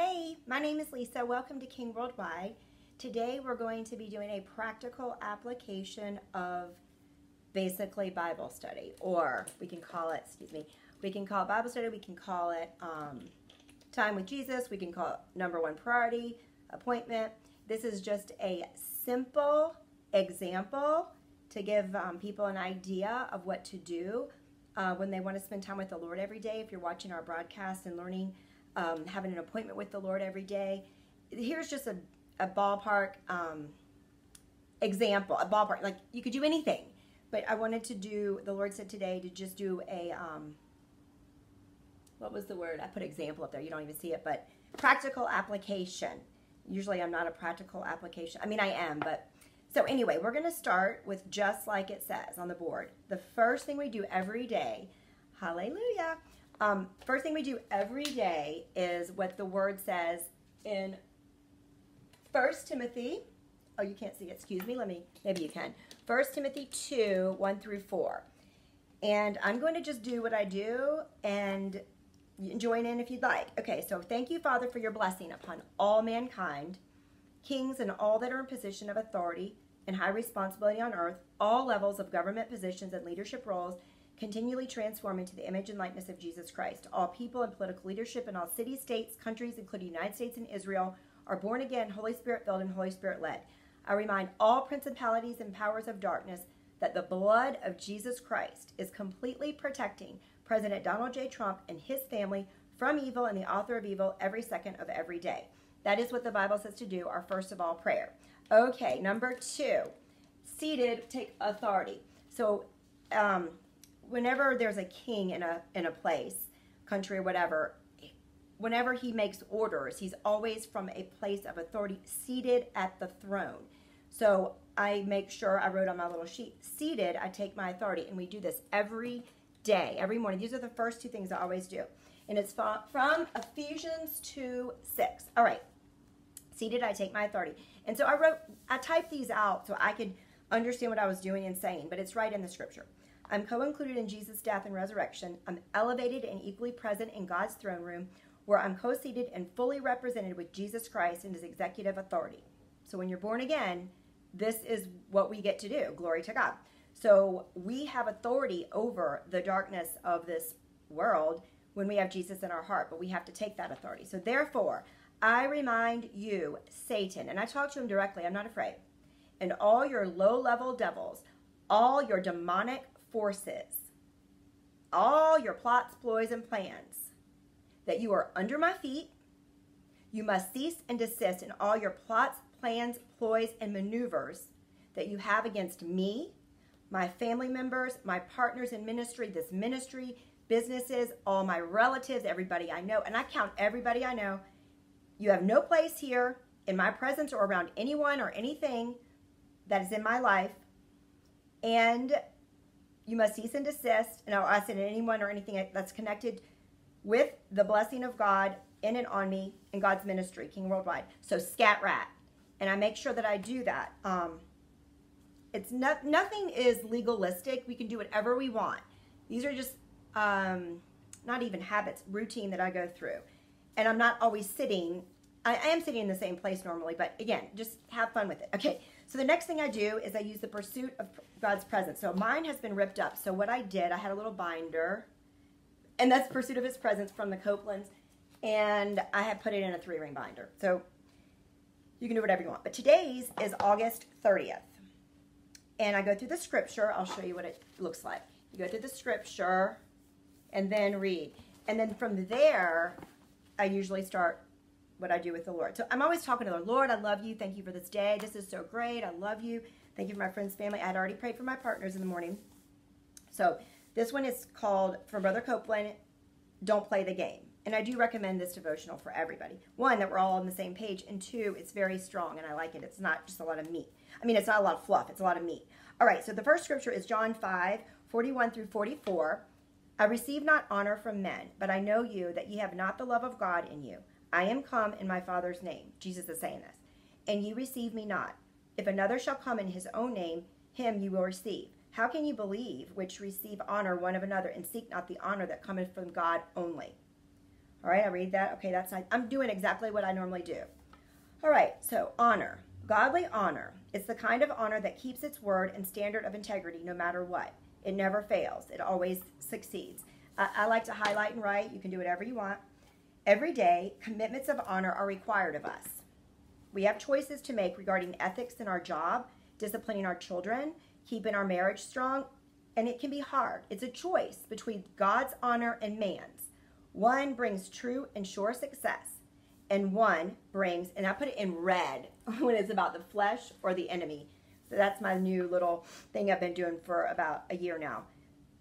Hey, my name is Lisa. Welcome to King Worldwide. Today we're going to be doing a practical application of basically Bible study, or we can call it, excuse me, we can call it Bible study, we can call it um, time with Jesus, we can call it number one priority, appointment. This is just a simple example to give um, people an idea of what to do uh, when they want to spend time with the Lord every day. If you're watching our broadcast and learning um, having an appointment with the Lord every day. Here's just a, a ballpark um, example, a ballpark, like you could do anything. But I wanted to do, the Lord said today to just do a, um, what was the word? I put example up there. You don't even see it, but practical application. Usually I'm not a practical application. I mean, I am, but so anyway, we're going to start with just like it says on the board. The first thing we do every day, hallelujah, um, first thing we do every day is what the word says in First Timothy. Oh, you can't see it. Excuse me. Let me, maybe you can. First Timothy 2, 1 through 4. And I'm going to just do what I do and join in if you'd like. Okay, so thank you, Father, for your blessing upon all mankind, kings and all that are in position of authority and high responsibility on earth, all levels of government positions and leadership roles, continually transform into the image and likeness of Jesus Christ. All people and political leadership in all cities, states, countries, including the United States and Israel, are born again, Holy Spirit filled, and Holy Spirit led. I remind all principalities and powers of darkness that the blood of Jesus Christ is completely protecting President Donald J. Trump and his family from evil and the author of evil every second of every day. That is what the Bible says to do, our first of all prayer. Okay, number two, seated, take authority. So, um, whenever there's a king in a in a place, country or whatever, whenever he makes orders, he's always from a place of authority, seated at the throne. So I make sure I wrote on my little sheet, seated, I take my authority, and we do this every day, every morning. These are the first two things I always do. And it's from Ephesians 2 6. All right. Seated, I take my authority. And so I wrote, I typed these out so I could understand what I was doing and saying, but it's right in the scripture. I'm co included in Jesus' death and resurrection. I'm elevated and equally present in God's throne room, where I'm co seated and fully represented with Jesus Christ in his executive authority. So when you're born again, this is what we get to do. Glory to God. So we have authority over the darkness of this world when we have Jesus in our heart, but we have to take that authority. So therefore, I remind you, Satan, and I talk to him directly, I'm not afraid, and all your low level devils, all your demonic forces, all your plots, ploys, and plans, that you are under my feet. You must cease and desist in all your plots, plans, ploys, and maneuvers that you have against me, my family members, my partners in ministry, this ministry, businesses, all my relatives, everybody I know, and I count everybody I know. You have no place here in my presence or around anyone or anything that is in my life. And you must cease and desist, and I said anyone or anything that's connected with the blessing of God in and on me in God's ministry, King Worldwide. So scat rat, and I make sure that I do that. Um, it's not nothing is legalistic. We can do whatever we want. These are just um, not even habits, routine that I go through, and I'm not always sitting. I, I am sitting in the same place normally, but again, just have fun with it. Okay. So the next thing I do is I use the pursuit of God's presence. So mine has been ripped up. So what I did, I had a little binder, and that's pursuit of His presence from the Copelands, and I have put it in a three ring binder. So you can do whatever you want. But today's is August 30th. And I go through the scripture. I'll show you what it looks like. You go through the scripture and then read. And then from there, I usually start what I do with the Lord. So I'm always talking to the Lord. Lord, I love you. Thank you for this day. This is so great. I love you. Thank you for my friends, family. I had already prayed for my partners in the morning. So this one is called from Brother Copeland. Don't play the game. And I do recommend this devotional for everybody. One, that we're all on the same page, and two, it's very strong, and I like it. It's not just a lot of meat. I mean, it's not a lot of fluff. It's a lot of meat. All right, so the first scripture is John 5, 41 through 44. I receive not honor from men, but I know you, that ye have not the love of God in you. I am come in my Father's name. Jesus is saying this. And ye receive me not. If another shall come in his own name, him you will receive. How can you believe which receive honor one of another and seek not the honor that cometh from God only? All right, I read that. Okay, that's not, I'm doing exactly what I normally do. All right, so honor. Godly honor. It's the kind of honor that keeps its word and standard of integrity no matter what. It never fails, it always succeeds. I, I like to highlight and write. You can do whatever you want. Every day, commitments of honor are required of us. We have choices to make regarding ethics in our job, disciplining our children, keeping our marriage strong, and it can be hard. It's a choice between God's honor and man's. One brings true and sure success, and one brings, and I put it in red when it's about the flesh or the enemy. So that's my new little thing I've been doing for about a year now.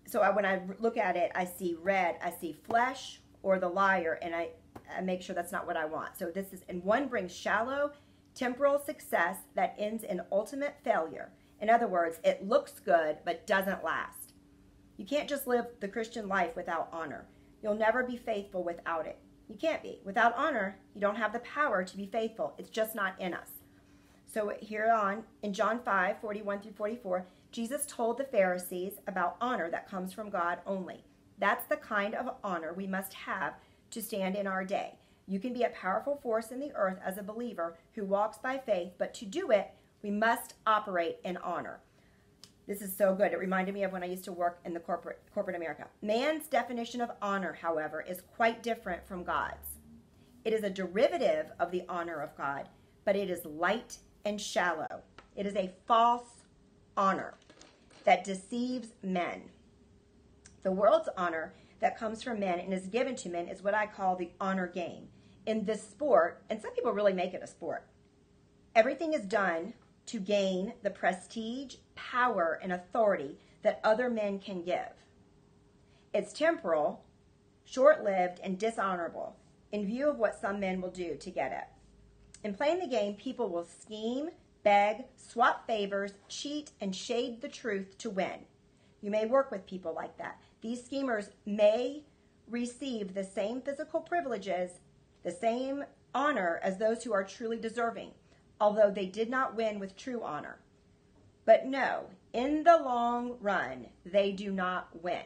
So I, when I look at it, I see red, I see flesh or the liar, and I, I make sure that's not what I want. So this is, and one brings shallow, temporal success that ends in ultimate failure. In other words, it looks good but doesn't last. You can't just live the Christian life without honor. You'll never be faithful without it. You can't be. Without honor, you don't have the power to be faithful. It's just not in us. So here on, in John 5, 41 through 44, Jesus told the Pharisees about honor that comes from God only. That's the kind of honor we must have to stand in our day. You can be a powerful force in the earth as a believer who walks by faith, but to do it, we must operate in honor. This is so good. It reminded me of when I used to work in the corporate corporate America. Man's definition of honor, however, is quite different from God's. It is a derivative of the honor of God, but it is light and shallow. It is a false honor that deceives men. The world's honor that comes from men and is given to men is what I call the honor game. In this sport, and some people really make it a sport, everything is done to gain the prestige, power, and authority that other men can give. It's temporal, short lived, and dishonorable in view of what some men will do to get it. In playing the game, people will scheme, beg, swap favors, cheat, and shade the truth to win. You may work with people like that. These schemers may receive the same physical privileges, the same honor as those who are truly deserving although they did not win with true honor. But no, in the long run, they do not win.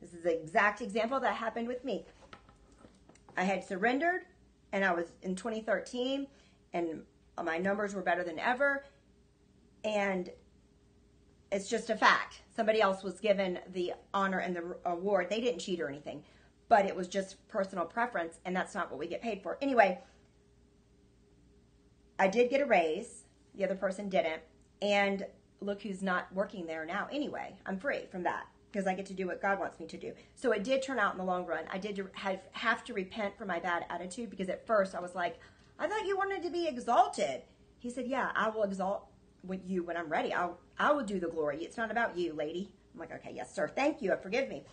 This is the exact example that happened with me. I had surrendered, and I was in 2013, and my numbers were better than ever. And it's just a fact. Somebody else was given the honor and the award. They didn't cheat or anything, but it was just personal preference, and that's not what we get paid for. Anyway, I did get a raise. The other person didn't. And look who's not working there now anyway. I'm free from that because I get to do what God wants me to do. So it did turn out in the long run. I did have, have to repent for my bad attitude because at first I was like, I thought you wanted to be exalted. He said, Yeah, I will exalt you when I'm ready. I'll, I will do the glory. It's not about you, lady. I'm like, Okay, yes, sir. Thank you. Forgive me.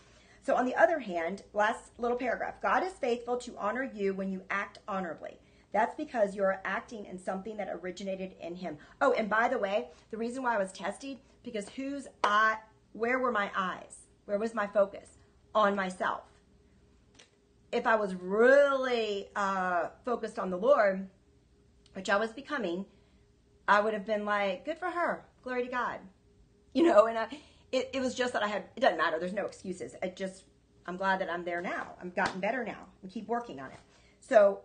So on the other hand, last little paragraph God is faithful to honor you when you act honorably. That's because you're acting in something that originated in him. Oh, and by the way, the reason why I was tested, because whose eye, where were my eyes? Where was my focus? On myself. If I was really uh, focused on the Lord, which I was becoming, I would have been like, good for her. Glory to God. You know, and I, it, it was just that I had, it doesn't matter. There's no excuses. I just, I'm glad that I'm there now. I've gotten better now and keep working on it. So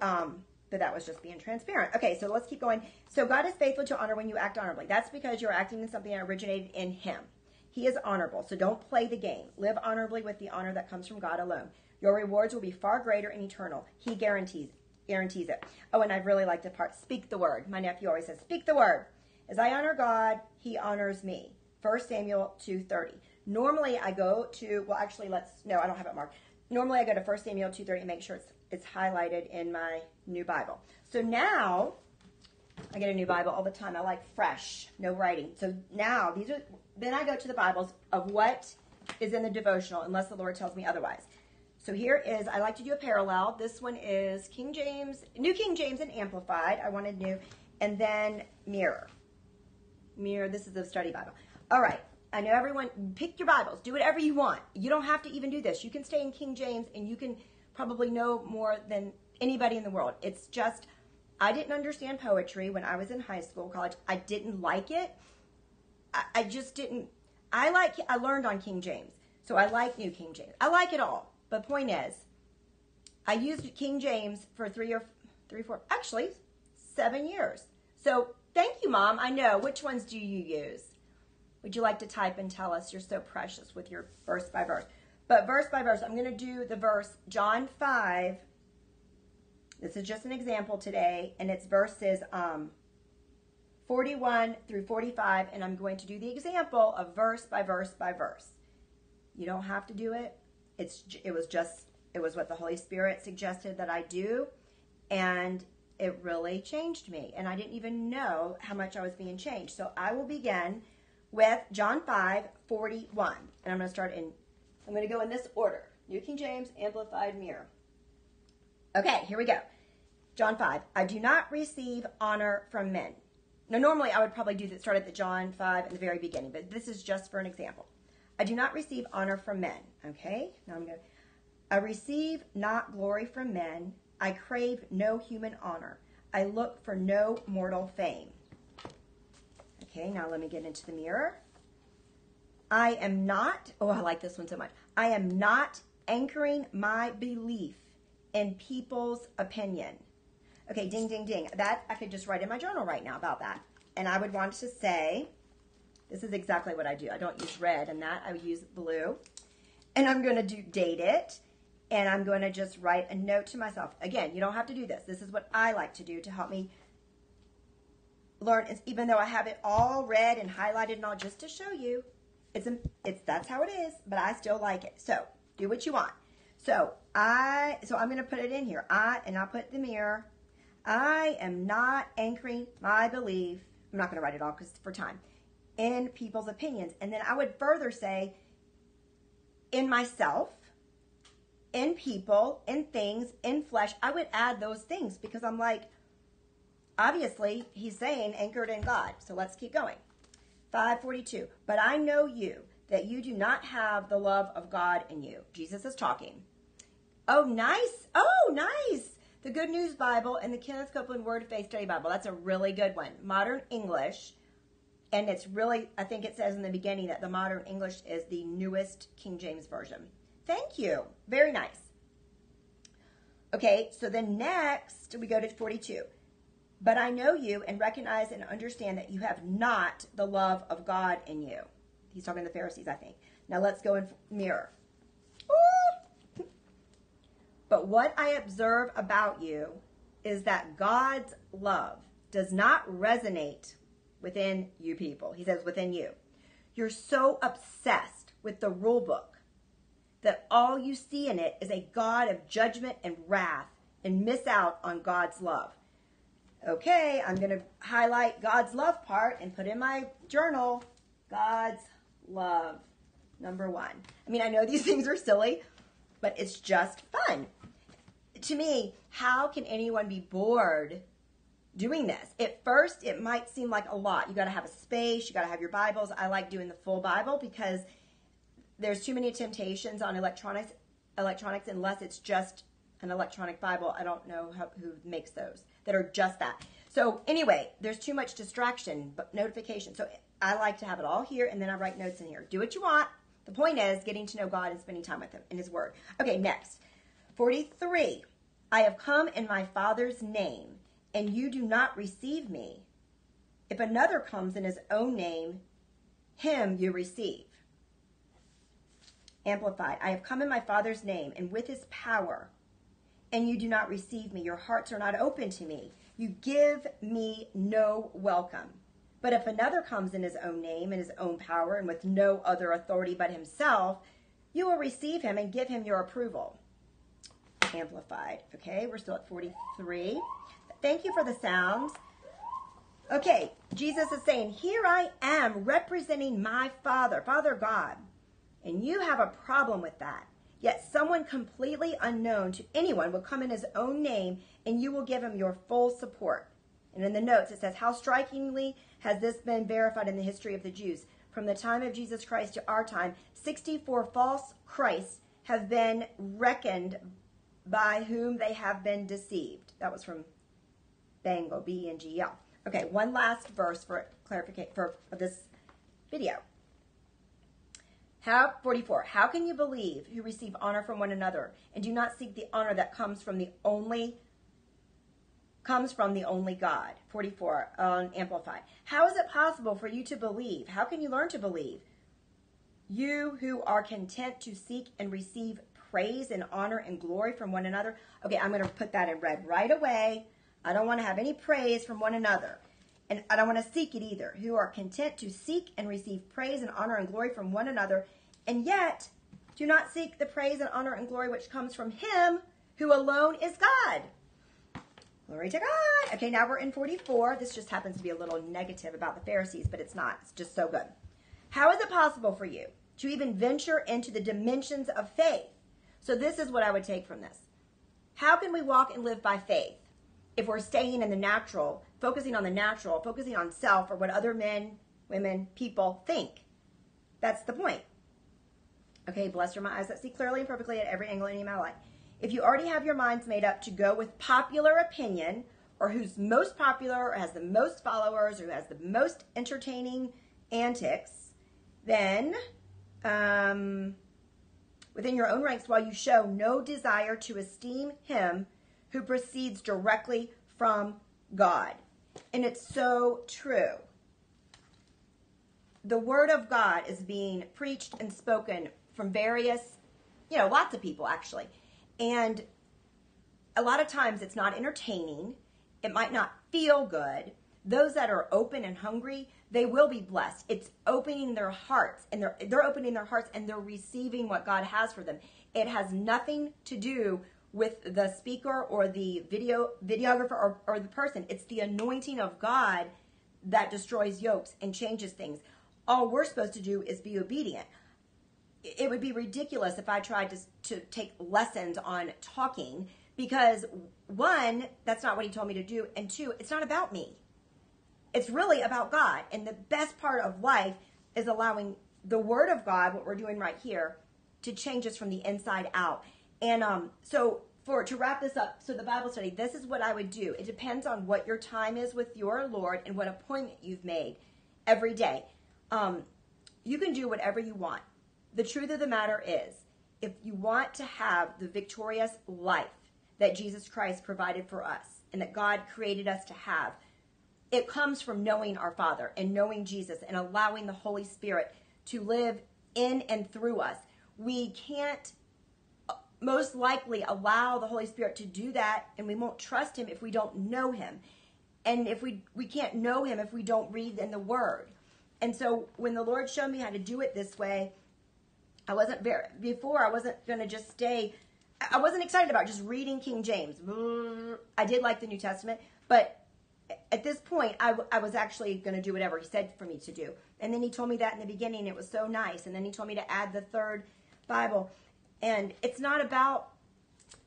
um, but that was just being transparent. Okay, so let's keep going. So God is faithful to honor when you act honorably. That's because you're acting in something that originated in Him. He is honorable, so don't play the game. Live honorably with the honor that comes from God alone. Your rewards will be far greater and eternal. He guarantees guarantees it. Oh, and I'd really like the part speak the word. My nephew always says, "Speak the word." As I honor God, He honors me. 1 Samuel 2:30. Normally I go to well actually let's no, I don't have it marked. Normally I go to 1 Samuel 2:30 and make sure it's it's highlighted in my new Bible. So now I get a new Bible all the time. I like fresh, no writing. So now these are then I go to the Bibles of what is in the devotional unless the Lord tells me otherwise. So here is I like to do a parallel. This one is King James, New King James and Amplified. I wanted new and then mirror. Mirror, this is the study Bible. All right. I know everyone pick your Bibles. Do whatever you want. You don't have to even do this. You can stay in King James and you can probably know more than anybody in the world. It's just, I didn't understand poetry when I was in high school, college. I didn't like it. I, I just didn't. I like, I learned on King James. So I like New King James. I like it all. But point is, I used King James for three or three, four, actually seven years. So thank you, Mom. I know. Which ones do you use? Would you like to type and tell us? You're so precious with your verse by verse. But verse by verse, I'm going to do the verse John 5. This is just an example today, and it's verses um, 41 through 45, and I'm going to do the example of verse by verse by verse. You don't have to do it. It's it was just it was what the Holy Spirit suggested that I do, and it really changed me. And I didn't even know how much I was being changed. So I will begin with John 5 41. And I'm going to start in, I'm going to go in this order New King James, Amplified Mirror. Okay, here we go. John 5. I do not receive honor from men. Now, normally I would probably do that, start at the John 5 in the very beginning, but this is just for an example. I do not receive honor from men. Okay, now I'm going to. I receive not glory from men. I crave no human honor. I look for no mortal fame. Okay, now let me get into the mirror. I am not, oh, I like this one so much. I am not anchoring my belief in people's opinion. Okay, ding, ding, ding. That I could just write in my journal right now about that. And I would want to say, this is exactly what I do. I don't use red and that, I use blue. And I'm going to do date it. And I'm going to just write a note to myself. Again, you don't have to do this. This is what I like to do to help me learn, even though I have it all red and highlighted and all, just to show you, it's, it's that's how it is, but I still like it. So do what you want. So I, so I'm going to put it in here. I, and I'll put the mirror. I am not anchoring my belief. I'm not going to write it all because for time in people's opinions. And then I would further say in myself, in people, in things, in flesh. I would add those things because I'm like, obviously he's saying anchored in God. So let's keep going. 542. But I know you that you do not have the love of God in you. Jesus is talking. Oh, nice. Oh, nice. The Good News Bible and the Kenneth Copeland Word Faith Study Bible. That's a really good one. Modern English. And it's really, I think it says in the beginning that the modern English is the newest King James Version. Thank you. Very nice. Okay, so then next we go to 42. But I know you and recognize and understand that you have not the love of God in you. He's talking to the Pharisees, I think. Now let's go in mirror. Ooh. But what I observe about you is that God's love does not resonate within you people. He says within you. You're so obsessed with the rule book that all you see in it is a God of judgment and wrath and miss out on God's love okay, I'm going to highlight God's love part and put in my journal God's love, number one. I mean, I know these things are silly, but it's just fun. To me, how can anyone be bored doing this? At first, it might seem like a lot. You got to have a space, you got to have your Bibles. I like doing the full Bible because there's too many temptations on electronics electronics unless it's just an electronic Bible. I don't know how, who makes those that are just that. So anyway, there's too much distraction, but notification. So I like to have it all here, and then I write notes in here. Do what you want. The point is getting to know God and spending time with Him in His Word. Okay, next. 43. I have come in my Father's name, and you do not receive me. If another comes in his own name, him you receive. Amplified. I have come in my Father's name and with his power and you do not receive me. Your hearts are not open to me. You give me no welcome. But if another comes in his own name and his own power and with no other authority but himself, you will receive him and give him your approval. Amplified. Okay, we're still at 43. Thank you for the sounds. Okay, Jesus is saying, Here I am representing my Father, Father God. And you have a problem with that. Yet someone completely unknown to anyone will come in his own name and you will give him your full support. And in the notes it says, How strikingly has this been verified in the history of the Jews? From the time of Jesus Christ to our time, 64 false Christs have been reckoned by whom they have been deceived. That was from Bengel, B-E-N-G-E-L. Okay, one last verse for clarification for this video. How 44. How can you believe who receive honor from one another and do not seek the honor that comes from the only comes from the only God? 44 on amplified. How is it possible for you to believe? How can you learn to believe? You who are content to seek and receive praise and honor and glory from one another. Okay, I'm going to put that in red right away. I don't want to have any praise from one another. And I don't want to seek it either. Who are content to seek and receive praise and honor and glory from one another, and yet do not seek the praise and honor and glory which comes from Him who alone is God. Glory to God. Okay, now we're in 44. This just happens to be a little negative about the Pharisees, but it's not. It's just so good. How is it possible for you to even venture into the dimensions of faith? So, this is what I would take from this. How can we walk and live by faith if we're staying in the natural, focusing on the natural, focusing on self or what other men, women, people think? That's the point. Okay, blessed are my eyes that see clearly and perfectly at every angle in my life. If you already have your minds made up to go with popular opinion, or who's most popular, or has the most followers, or who has the most entertaining antics, then um, within your own ranks, while you show no desire to esteem him who proceeds directly from God. And it's so true. The word of God is being preached and spoken from various, you know, lots of people actually. And a lot of times it's not entertaining. It might not feel good. Those that are open and hungry, they will be blessed. It's opening their hearts and they're they're opening their hearts and they're receiving what God has for them. It has nothing to do with the speaker or the video videographer or, or the person. It's the anointing of God that destroys yokes and changes things. All we're supposed to do is be obedient it would be ridiculous if I tried to, to take lessons on talking because one, that's not what he told me to do, and two, it's not about me. It's really about God. And the best part of life is allowing the Word of God, what we're doing right here, to change us from the inside out. And um, so, for to wrap this up, so the Bible study, this is what I would do. It depends on what your time is with your Lord and what appointment you've made every day. Um, you can do whatever you want the truth of the matter is, if you want to have the victorious life that Jesus Christ provided for us and that God created us to have, it comes from knowing our Father and knowing Jesus and allowing the Holy Spirit to live in and through us. We can't most likely allow the Holy Spirit to do that and we won't trust him if we don't know him. And if we we can't know him if we don't read in the word. And so when the Lord showed me how to do it this way, I wasn't very, before I wasn't going to just stay, I wasn't excited about just reading King James. I did like the New Testament, but at this point, I, I was actually going to do whatever he said for me to do. And then he told me that in the beginning. It was so nice. And then he told me to add the third Bible. And it's not about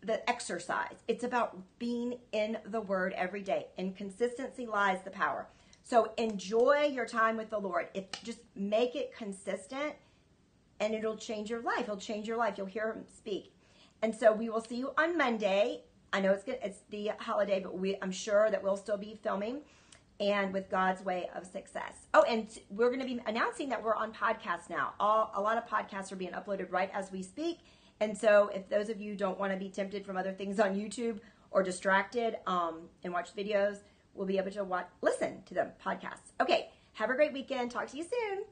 the exercise, it's about being in the Word every day. In consistency lies the power. So enjoy your time with the Lord. If just make it consistent and it'll change your life. It'll change your life. You'll hear him speak. And so we will see you on Monday. I know it's good, it's the holiday, but we I'm sure that we'll still be filming and with God's way of success. Oh, and we're going to be announcing that we're on podcast now. All a lot of podcasts are being uploaded right as we speak. And so if those of you don't want to be tempted from other things on YouTube or distracted um, and watch videos, we'll be able to watch listen to them podcasts. Okay, have a great weekend. Talk to you soon.